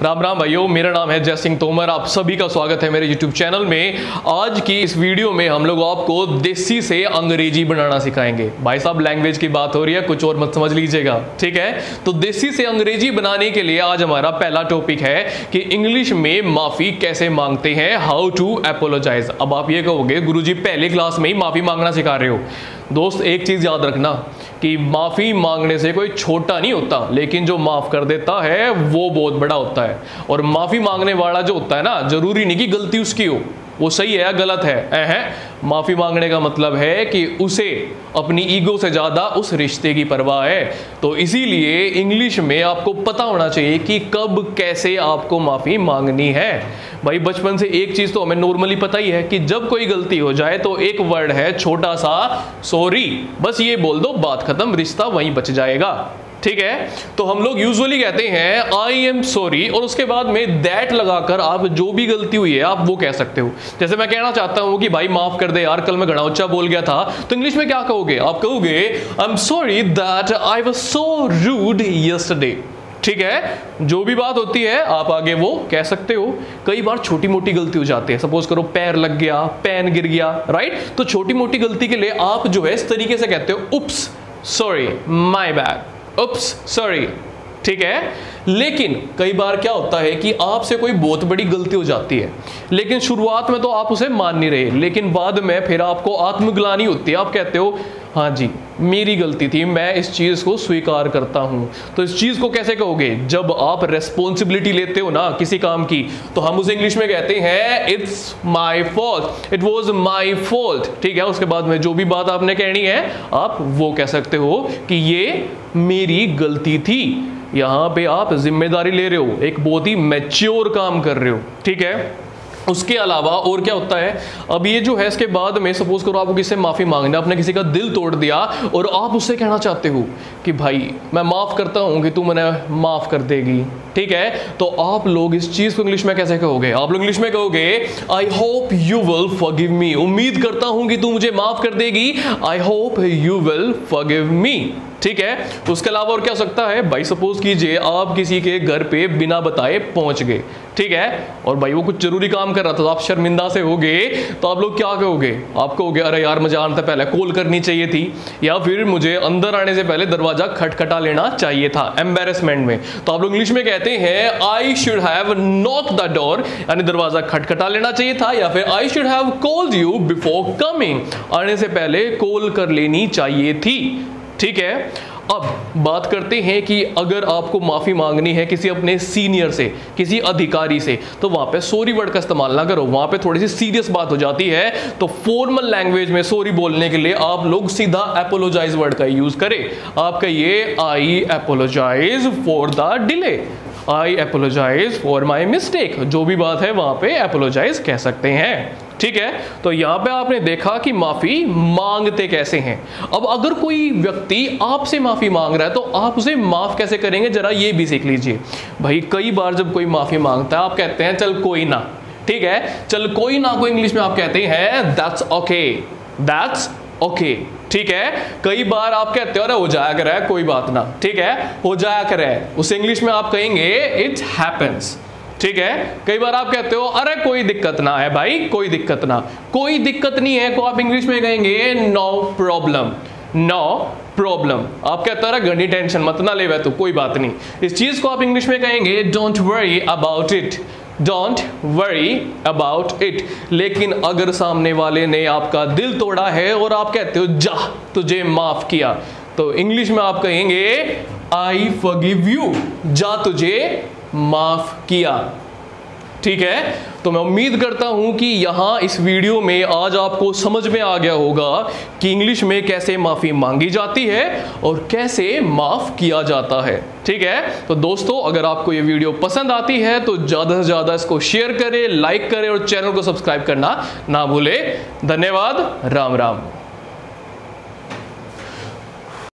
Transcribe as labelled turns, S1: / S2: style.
S1: राम राम भाइयों, मेरा नाम है जय सिंह तोमर। आप सभी का स्वागत है मेरे YouTube चैनल में। आज की इस वीडियो में हम लोग आपको देसी से अंग्रेज़ी बनाना सिखाएँगे। भाई साहब लैंग्वेज की बात हो रही है, कुछ और मत समझ लीजिएगा, ठीक है? तो देसी से अंग्रेज़ी बनाने के लिए आज हमारा पहला टॉपिक है कि इंग्लिश में माफ़ी कैसे मांगते हैं हाउ टू एपोलोजाइज अब आप ये कहोगे, गुरुजी, पहले क्लास में ही माफ़ी मांगना सिखा रहे हो। दोस्त, एक चीज़ याद रखना कि माफ़ी मांगने से कोई छोटा नहीं होता, लेकिन जो माफ़ कर देता है, वो बहुत बड़ा होता है। और माफ़ी मांगने वाला जो होता है ना, ज़रूरी नहीं कि गलती उसकी हो। वो सही है या गलत है? ऐ माफ़ी मांगने का मतलब है कि उसे अपनी ईगो से ज़्यादा उस रिश्ते की परवाह है। तो इसीलिए इंग्लिश में आपको पता होना चाहिए कि कब कैसे आपको माफ़ी मांगनी है। भाई, बचपन से एक चीज़ तो हमें नॉर्मली पता ही है कि जब कोई गलती हो जाए तो एक वर्ड है, छोटा सा, सॉरी बस ये बोल दो, बात खत्म, रिश्ता वहीं बच जाएगा। ठीक है? तो हम लोग यूजुअली कहते हैं आई एम सॉरी और उसके बाद में दैट लगाकर आप जो भी गलती हुई है, आप वो कह सकते हो। जैसे मैं कहना चाहता हूँ कि भाई माफ़ कर दे यार, कल मैं घड़ा उच्चा बोल गया था। तो इंग्लिश में क्या कहोगे? आप कहोगे I am sorry that I was so rude yesterday ठीक है? जो भी बात होती है, आप आगे वो कह सकते हो। कई बार छोटी मोटी गलती हो जाती है। सपोज़ करो पैर लग गया, पैन गिर गया राइट तो छोटी मोटी गलती के लिए आप जो है, इस तरीके से कहते हो oops sorry my bad oops sorry ठीक है? लेकिन कई बार क्या होता है कि आपसे कोई बहुत बड़ी गलती हो जाती है। लेकिन शुरुआत में तो आप उसे मान नहीं रहे, लेकिन बाद में फिर आपको आत्मग्लानी होती है। आप कहते हो हाँ जी, मेरी गलती थी, मैं इस चीज़ को स्वीकार करता हूँ। तो इस चीज़ को कैसे कहोगे? जब आप रेस्पॉन्सिबिलिटी लेते हो ना किसी काम की तो हम उसे इंग्लिश में कहते हैं it's my fault it was my fault ठीक है? उसके बाद में जो भी बात आपने कहनी है, आप वो कह सकते हो कि ये मेरी गलती थी। यहाँ पे आप ज़िम्मेदारी ले रहे हो, एक बहुत ही मैच्योर काम कर रहे हो, ठीक है? उसके अलावा और क्या होता है? अब ये जो है, इसके बाद में सपोज़ करो आपको किसी माफ़ी मांगना आपने किसी का दिल तोड़ दिया और आप उससे कहना चाहते हो कि भाई, मैं माफ़ करता हूँ कि तू मैंने माफ़ कर देगी, ठीक है? तो आप लोग इस चीज़ को इंग्लिश में कैसे कहोगे? आप लोग इंग्लिश में कहोगे I hope you will forgive me उम्मीद करता हूँ कि तू मुझे माफ़ कर देगी। I hope you will forgive me ठीक है? उसके अलावा और क्या हो सकता है? भाई सपोज़ कीजिए, आप किसी के घर पे बिना बताए पहुँच गए, ठीक है? और भाई, वो कुछ ज़रूरी काम कर रहा था तो आप शर्मिंदा से हो गए तो आप लोग क्या कहोगे? आप कहोगे अरे यार मुझे आने से पहले, कॉल करनी चाहिए थी। या फिर मुझे अंदर आने से पहले दरवाज़ा खटखटा लेना चाहिए था एम्बेरसमेंट में। तो आप लोग इंग्लिश में कहते हैं I should have knock the door यानी दरवाज़ा खटखटा लेना चाहिए था, या फिर I should have called you before coming आने से पहले कॉल कर लेनी चाहिए थी। ठीक है? अब बात करते हैं कि अगर आपको माफ़ी मांगनी है किसी अपने सीनियर से, किसी अधिकारी से तो वहाँ पे सॉरी वर्ड का इस्तेमाल ना करो। वहाँ पे थोड़ी सी सीरियस बात हो जाती है। तो फॉर्मल लैंग्वेज में सॉरी बोलने के लिए आप लोग सीधा एपोलोजाइज वर्ड का यूज़ करें। आप कहिए I apologise for the delay I apologise for my mistake जो भी बात है वहाँ पे एपोलोजाइज कह सकते हैं। ठीक है? तो यहाँ पे आपने देखा कि माफ़ी मांगते कैसे हैं। अब अगर कोई व्यक्ति आपसे माफ़ी मांग रहा है तो आप उसे माफ़ कैसे करेंगे? जरा ये भी सीख लीजिए। भाई, कई बार जब कोई माफ़ी माँगता है, आप कहते हैं, चल कोई ना। ठीक है? चल कोई ना को इंग्लिश में आप कहते हैं दैट्स ओके दैट्स ओके ठीक है? कई बार आप कहते हो, अरे, हो जाया करे, कोई बात ना। ठीक है? हो जाया करे। उस इंग्लिश में आप कहेंगे इट हैपेंस ठीक है? कई बार आप कहते हो, अरे, कोई दिक्कत ना है भाई, कोई दिक्कत ना। कोई दिक्कत नहीं है को आप इंग्लिश में कहेंगे नो प्रॉब्लम नो प्रॉब्लम आप कहते हो घनी टेंशन मत ना ले तो कोई बात नहीं। इस चीज़ को आप इंग्लिश में कहेंगे don't worry about it don't worry about it लेकिन अगर सामने वाले ने आपका दिल तोड़ा है और आप कहते हो, जा, तुझे माफ़ किया। तो इंग्लिश में आप कहेंगे आई फॉरगिव यू जा तुझे माफ़ किया। ठीक है? तो मैं उम्मीद करता हूँ कि यहाँ इस वीडियो में आज आपको समझ में आ गया होगा कि इंग्लिश में कैसे माफ़ी मांगी जाती है और कैसे माफ़ किया जाता है। ठीक है? तो दोस्तों, अगर आपको ये वीडियो पसंद आती है तो ज़्यादा से ज़्यादा इसको शेयर करें, लाइक करें और चैनल को सब्सक्राइब करना ना भूले। धन्यवाद। राम राम।